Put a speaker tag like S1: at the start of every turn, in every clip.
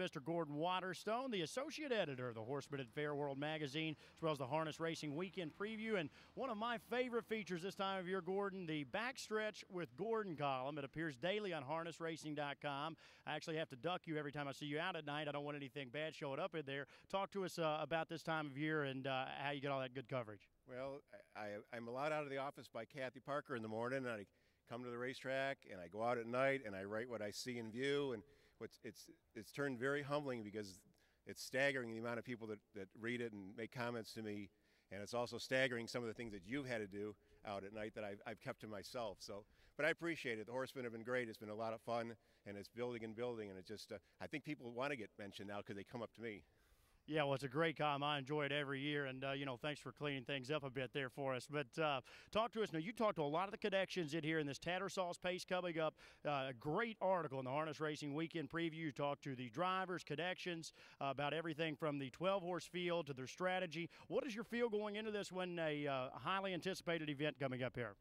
S1: Mr. Gordon Waterstone, the associate editor of the Horseman and Fair World magazine, as well as the Harness Racing Weekend Preview. And one of my favorite features this time of year, Gordon, the Backstretch with Gordon column. It appears daily on harnessracing.com. I actually have to duck you every time I see you out at night. I don't want anything bad showing up in there. Talk to us uh, about this time of year and uh, how you get all that good coverage.
S2: Well, I, I'm allowed out of the office by Kathy Parker in the morning, and I come to the racetrack, and I go out at night, and I write what I see in view, and what's it's it's turned very humbling because it's staggering the amount of people that, that read it and make comments to me, and it's also staggering some of the things that you've had to do out at night that I've, I've kept to myself. So, but I appreciate it. The horsemen have been great. It's been a lot of fun, and it's building and building, and it just uh, I think people want to get mentioned now because they come up to me.
S1: Yeah, well, it's a great column. I enjoy it every year, and uh, you know, thanks for cleaning things up a bit there for us. But uh, talk to us now. You talked to a lot of the connections in here in this Tattersalls pace coming up. Uh, a great article in the Harness Racing Weekend Preview. You talked to the drivers, connections uh, about everything from the 12 horse field to their strategy. What is your feel going into this when a uh, highly anticipated event coming up here?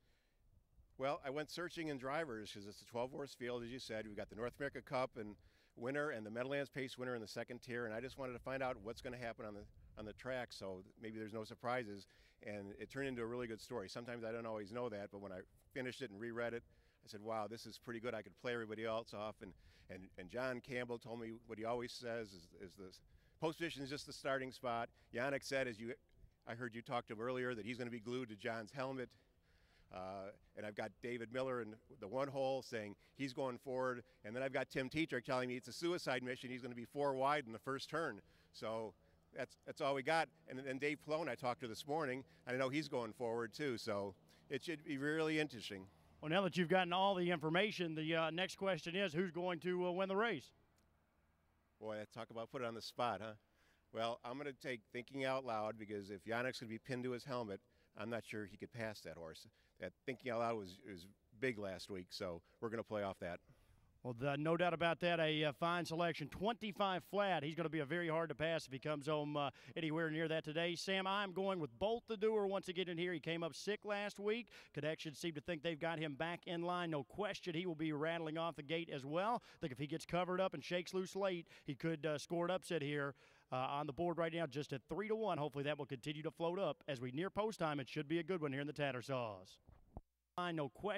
S2: Well, I went searching in drivers because it's a 12 horse field, as you said. We've got the North America Cup and winner and the Meadowlands Pace winner in the second tier, and I just wanted to find out what's going to happen on the on the track, so maybe there's no surprises. And it turned into a really good story. Sometimes I don't always know that, but when I finished it and reread it, I said, "Wow, this is pretty good. I could play everybody else off." And and, and John Campbell told me what he always says is, is the post position is just the starting spot. Yannick said, as you, I heard you talk to him earlier, that he's going to be glued to John's helmet. Uh, and I've got David Miller in the one hole saying he's going forward. And then I've got Tim Tetrick telling me it's a suicide mission. He's going to be four wide in the first turn. So that's, that's all we got. And then Dave Palone I talked to this morning. I know he's going forward too. So it should be really interesting.
S1: Well, now that you've gotten all the information, the uh, next question is who's going to uh, win the race?
S2: Boy, talk about put it on the spot, huh? Well, I'm going to take thinking out loud because if Yannick's going to be pinned to his helmet, I'm not sure he could pass that horse. That thinking out loud was, was big last week, so we're going to play off that.
S1: Well, the, no doubt about that. A uh, fine selection. 25 flat. He's going to be a very hard to pass if he comes home uh, anywhere near that today. Sam, I'm going with Bolt the Duer once again in here. He came up sick last week. Connections seem to think they've got him back in line. No question he will be rattling off the gate as well. I think if he gets covered up and shakes loose late, he could uh, score an upset here. Uh, on the board right now, just at three to one. Hopefully, that will continue to float up as we near post time. It should be a good one here in the Tattersalls. No question.